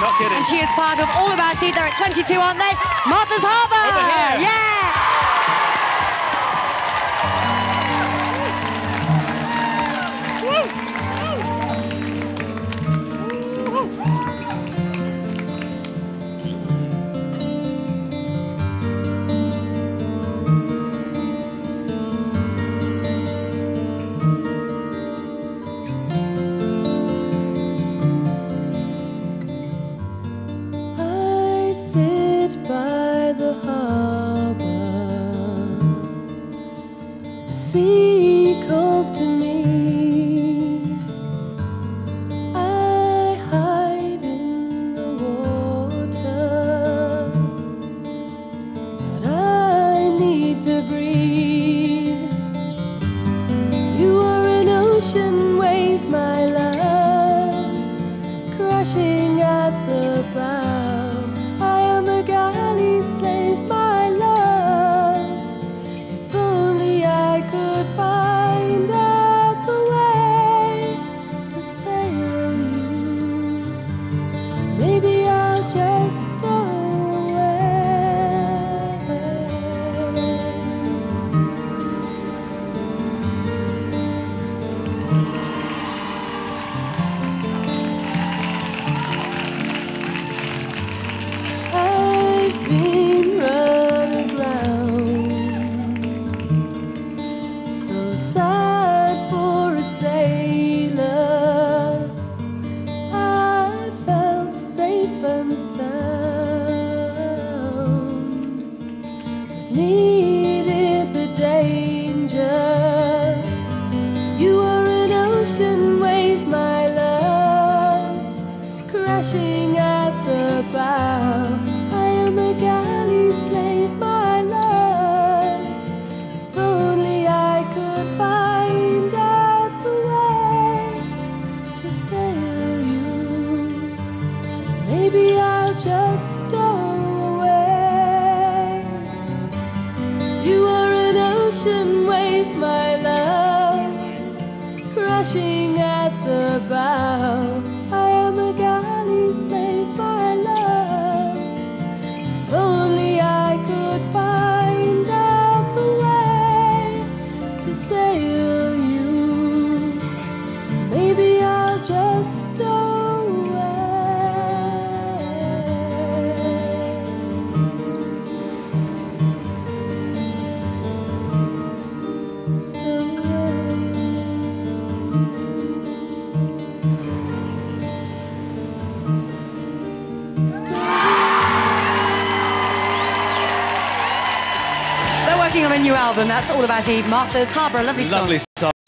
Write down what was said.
Not kidding. And she is part of All About Eve. They're at 22, aren't they? Martha's Harbour. Yeah. By the harbor. The sea calls to me. I hide in the water. But I need to breathe. You are an ocean wave, my love crashing at the bow. You are an ocean wave, my love crashing at the bow. Ocean my love crashing at the bow. Working on a new album. That's All About Eve. Martha's Harbour. Lovely song. Song.